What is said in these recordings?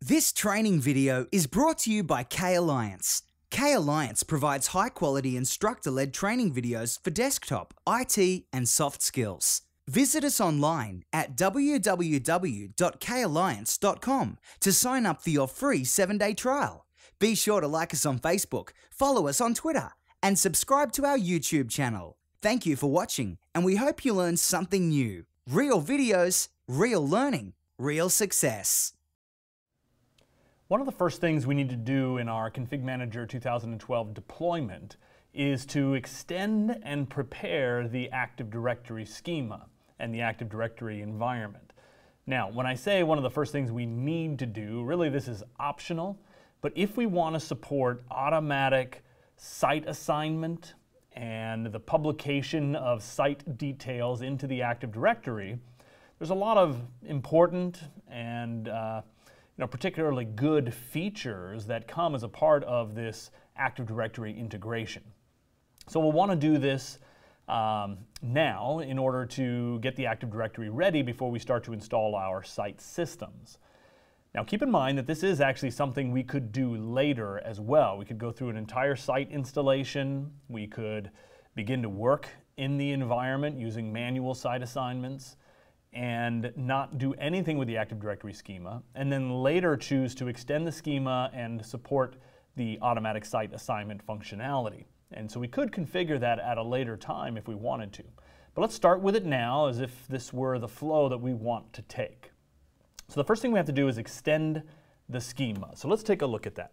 This training video is brought to you by K Alliance. K Alliance provides high quality instructor led training videos for desktop, IT, and soft skills. Visit us online at www.kalliance.com to sign up for your free seven day trial. Be sure to like us on Facebook, follow us on Twitter, and subscribe to our YouTube channel. Thank you for watching, and we hope you learned something new. Real videos, real learning, real success. One of the first things we need to do in our Config Manager 2012 deployment is to extend and prepare the Active Directory schema and the Active Directory environment. Now, when I say one of the first things we need to do, really this is optional, but if we want to support automatic site assignment and the publication of site details into the Active Directory, there's a lot of important and uh, you know, particularly good features that come as a part of this Active Directory integration. So we'll want to do this um, now in order to get the Active Directory ready before we start to install our site systems. Now keep in mind that this is actually something we could do later as well. We could go through an entire site installation. We could begin to work in the environment using manual site assignments and not do anything with the Active Directory schema, and then later choose to extend the schema and support the automatic site assignment functionality. And so we could configure that at a later time if we wanted to. But let's start with it now as if this were the flow that we want to take. So the first thing we have to do is extend the schema. So let's take a look at that.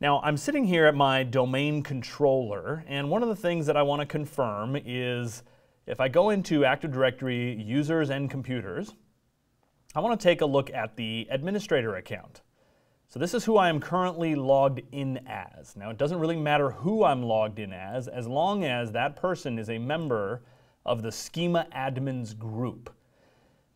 Now I'm sitting here at my domain controller, and one of the things that I want to confirm is if I go into Active Directory users and computers, I want to take a look at the administrator account. So this is who I am currently logged in as. Now it doesn't really matter who I'm logged in as, as long as that person is a member of the Schema Admins group.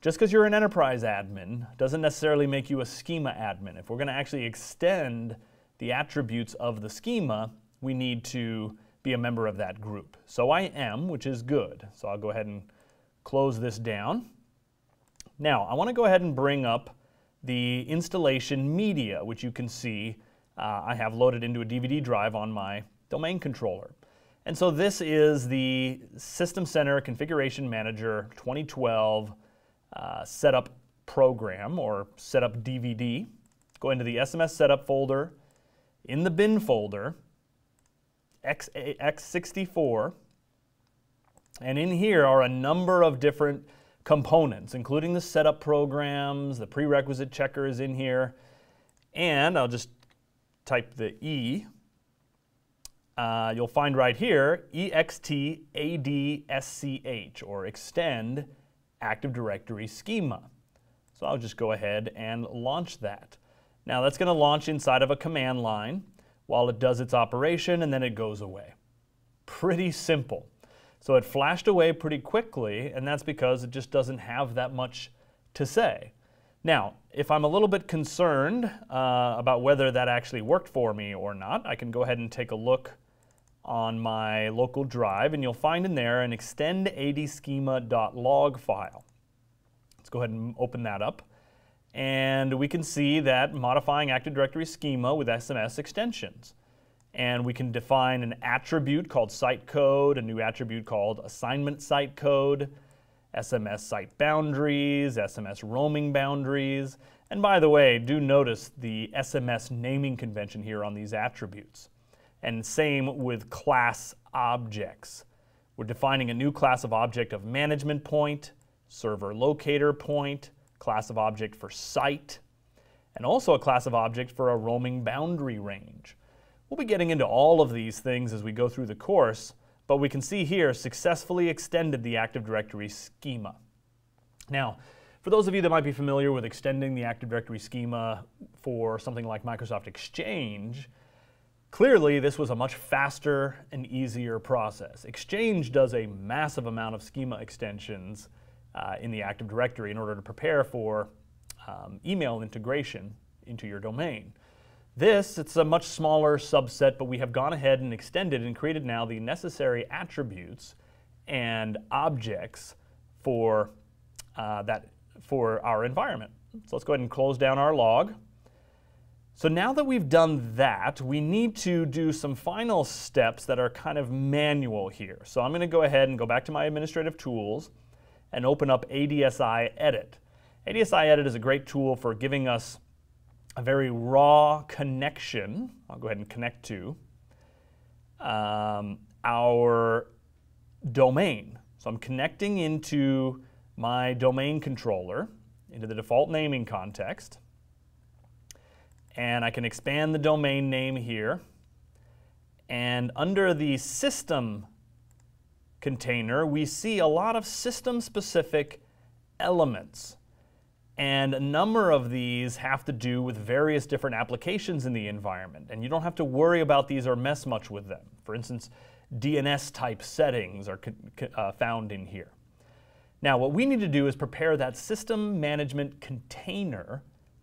Just because you're an enterprise admin doesn't necessarily make you a schema admin. If we're going to actually extend the attributes of the schema, we need to be a member of that group. So I am, which is good. So I'll go ahead and close this down. Now, I want to go ahead and bring up the installation media, which you can see uh, I have loaded into a DVD drive on my domain controller. And so this is the System Center Configuration Manager 2012 uh, setup program or setup DVD. Go into the SMS setup folder. In the bin folder, X, X64. And in here are a number of different components, including the setup programs, the prerequisite checker is in here, and I'll just type the E. Uh, you'll find right here EXTADSCH, or Extend Active Directory Schema. So I'll just go ahead and launch that. Now that's going to launch inside of a command line while it does its operation and then it goes away. Pretty simple. So it flashed away pretty quickly, and that's because it just doesn't have that much to say. Now, if I'm a little bit concerned uh, about whether that actually worked for me or not, I can go ahead and take a look on my local drive, and you'll find in there an extendaddschema.log file. Let's go ahead and open that up. And we can see that modifying Active Directory schema with SMS extensions. And we can define an attribute called site code, a new attribute called assignment site code, SMS site boundaries, SMS roaming boundaries. And by the way, do notice the SMS naming convention here on these attributes. And same with class objects. We're defining a new class of object of management point, server locator point, class of object for site, and also a class of object for a roaming boundary range. We'll be getting into all of these things as we go through the course, but we can see here successfully extended the Active Directory schema. Now, for those of you that might be familiar with extending the Active Directory schema for something like Microsoft Exchange, clearly this was a much faster and easier process. Exchange does a massive amount of schema extensions uh, in the Active Directory in order to prepare for um, email integration into your domain. This, it's a much smaller subset, but we have gone ahead and extended and created now the necessary attributes and objects for, uh, that, for our environment. So let's go ahead and close down our log. So now that we've done that, we need to do some final steps that are kind of manual here. So I'm going to go ahead and go back to my administrative tools and open up ADSI Edit. ADSI Edit is a great tool for giving us a very raw connection. I'll go ahead and connect to um, our domain. So I'm connecting into my domain controller, into the default naming context and I can expand the domain name here. And under the system container, we see a lot of system-specific elements. And a number of these have to do with various different applications in the environment. And you don't have to worry about these or mess much with them. For instance, DNS type settings are uh, found in here. Now, what we need to do is prepare that system management container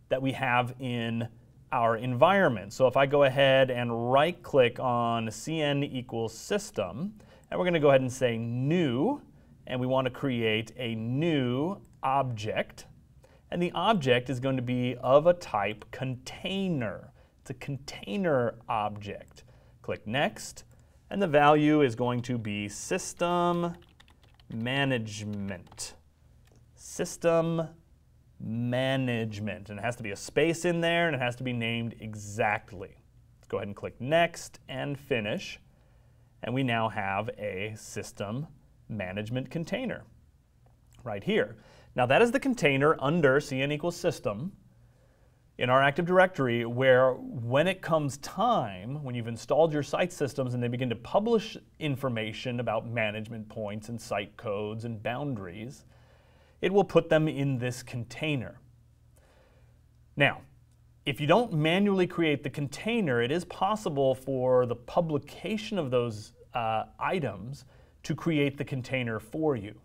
that we have in our environment. So if I go ahead and right click on cn equals system, and we're going to go ahead and say new, and we want to create a new object. And the object is going to be of a type container. It's a container object. Click next, and the value is going to be system management. System management. And it has to be a space in there and it has to be named exactly. Let's go ahead and click next and finish. And we now have a system management container right here. Now that is the container under cn equals system in our Active Directory where when it comes time, when you've installed your site systems and they begin to publish information about management points and site codes and boundaries, it will put them in this container. Now, if you don't manually create the container, it is possible for the publication of those uh, items to create the container for you.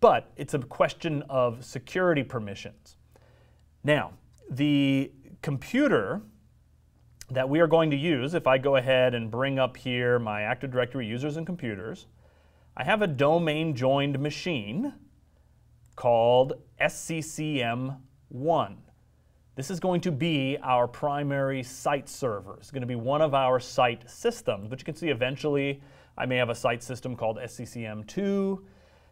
But it's a question of security permissions. Now, the computer that we are going to use, if I go ahead and bring up here my Active Directory users and computers, I have a domain joined machine called SCCM1. This is going to be our primary site server. It's going to be one of our site systems, but you can see eventually I may have a site system called SCCM2.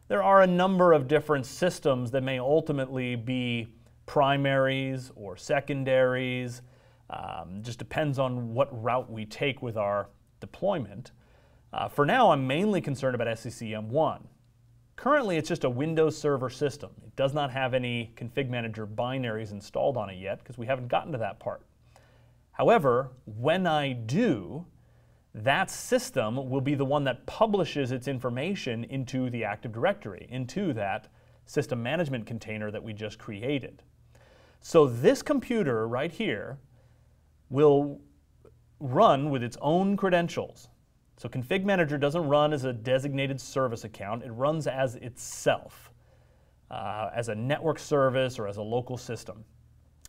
There are a number of different systems that may ultimately be primaries or secondaries. Um, just depends on what route we take with our deployment. Uh, for now, I'm mainly concerned about SCCM1. Currently, it's just a Windows Server system. It does not have any config manager binaries installed on it yet because we haven't gotten to that part. However, when I do, that system will be the one that publishes its information into the Active Directory, into that system management container that we just created. So this computer right here will run with its own credentials. So Config Manager doesn't run as a designated service account, it runs as itself, uh, as a network service or as a local system.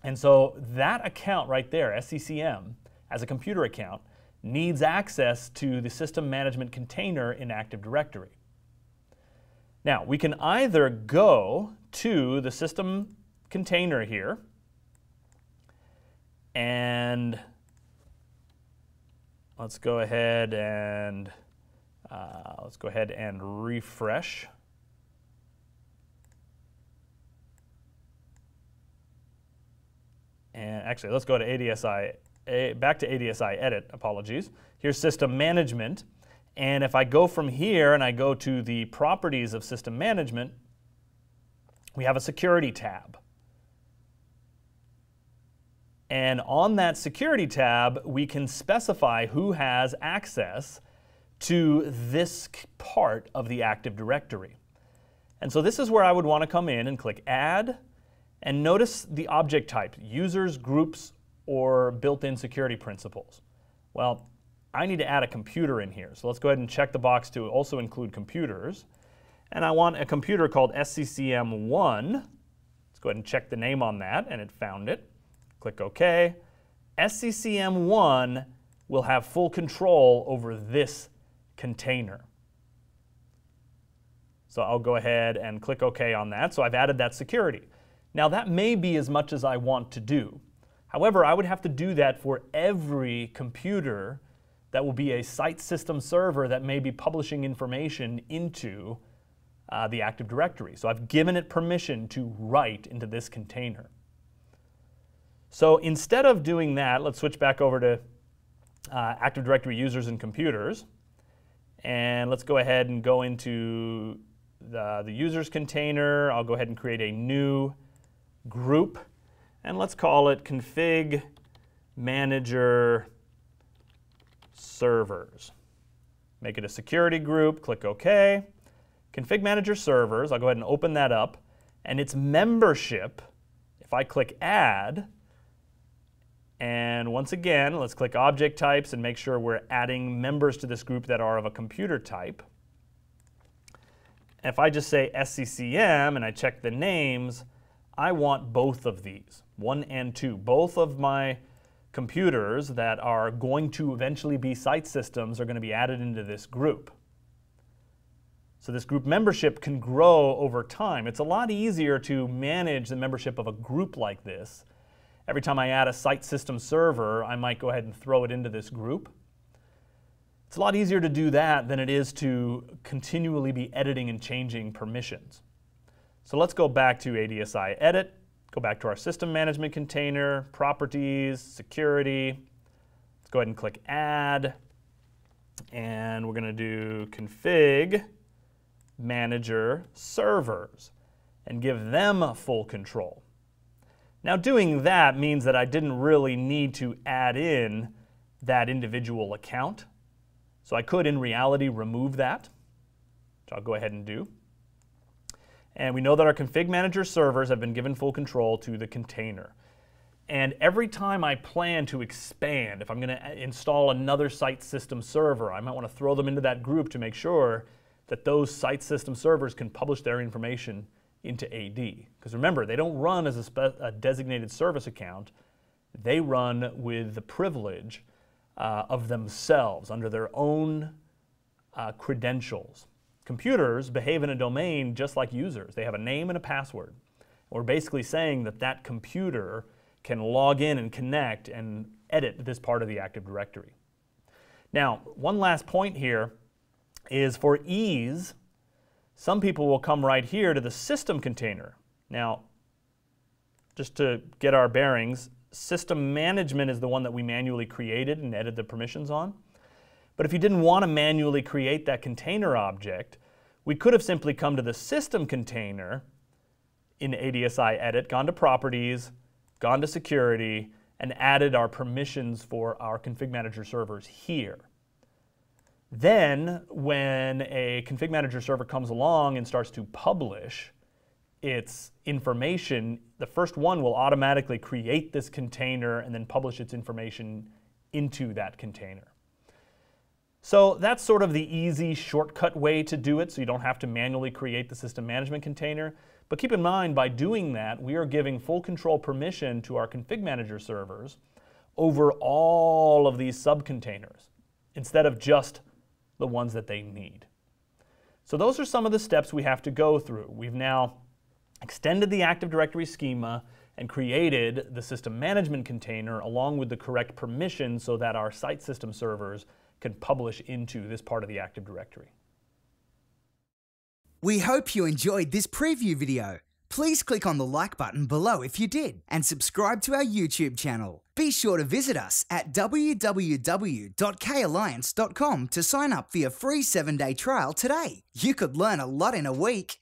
And so that account right there, SCCM, as a computer account, needs access to the system management container in Active Directory. Now, we can either go to the system container here and let's go ahead and uh, let's go ahead and refresh. And actually, let's go to ADSI, a, back to ADSI edit, apologies. Here's system management. And if I go from here and I go to the properties of system management, we have a security tab. And on that security tab, we can specify who has access to this part of the Active Directory. And so this is where I would want to come in and click Add, and notice the object type, users, groups, or built-in security principals. Well, I need to add a computer in here. So let's go ahead and check the box to also include computers. And I want a computer called SCCM1. Let's go ahead and check the name on that, and it found it. Click OK. SCCM1 will have full control over this container. So I'll go ahead and click OK on that. So I've added that security. Now that may be as much as I want to do. However, I would have to do that for every computer that will be a site system server that may be publishing information into uh, the Active Directory. So I've given it permission to write into this container. So instead of doing that, let's switch back over to uh, Active Directory users and computers. And let's go ahead and go into the, the users container. I'll go ahead and create a new group. And let's call it config manager servers. Make it a security group, click OK. Config manager servers, I'll go ahead and open that up. And its membership, if I click add, and once again, let's click object types and make sure we're adding members to this group that are of a computer type. If I just say SCCM and I check the names, I want both of these, one and two. Both of my computers that are going to eventually be site systems are going to be added into this group. So this group membership can grow over time. It's a lot easier to manage the membership of a group like this Every time I add a site system server, I might go ahead and throw it into this group. It's a lot easier to do that than it is to continually be editing and changing permissions. So let's go back to ADSI edit, go back to our system management container, properties, security. Let's go ahead and click add. And we're going to do config manager servers and give them full control. Now doing that means that I didn't really need to add in that individual account. So I could in reality remove that, which I'll go ahead and do. And we know that our config manager servers have been given full control to the container. And every time I plan to expand, if I'm going to uh, install another site system server, I might want to throw them into that group to make sure that those site system servers can publish their information into AD. Because remember, they don't run as a, a, designated service account. They run with the privilege uh, of themselves under their own uh, credentials. Computers behave in a domain just like users. They have a name and a password. We're basically saying that that computer can log in and connect and edit this part of the Active Directory. Now, one last point here is for ease, some people will come right here to the system container. Now, just to get our bearings, system management is the one that we manually created and edited the permissions on. But if you didn't want to manually create that container object, we could have simply come to the system container in ADSI edit, gone to properties, gone to security, and added our permissions for our config manager servers here. Then, when a config manager server comes along and starts to publish its information, the first one will automatically create this container and then publish its information into that container. So that's sort of the easy shortcut way to do it so you don't have to manually create the system management container. But keep in mind, by doing that, we are giving full control permission to our config manager servers over all of these subcontainers instead of just the ones that they need. So those are some of the steps we have to go through. We've now extended the Active Directory schema and created the system management container along with the correct permissions so that our site system servers can publish into this part of the Active Directory. We hope you enjoyed this preview video. Please click on the like button below if you did and subscribe to our YouTube channel. Be sure to visit us at www.kalliance.com to sign up for your free 7-day trial today. You could learn a lot in a week.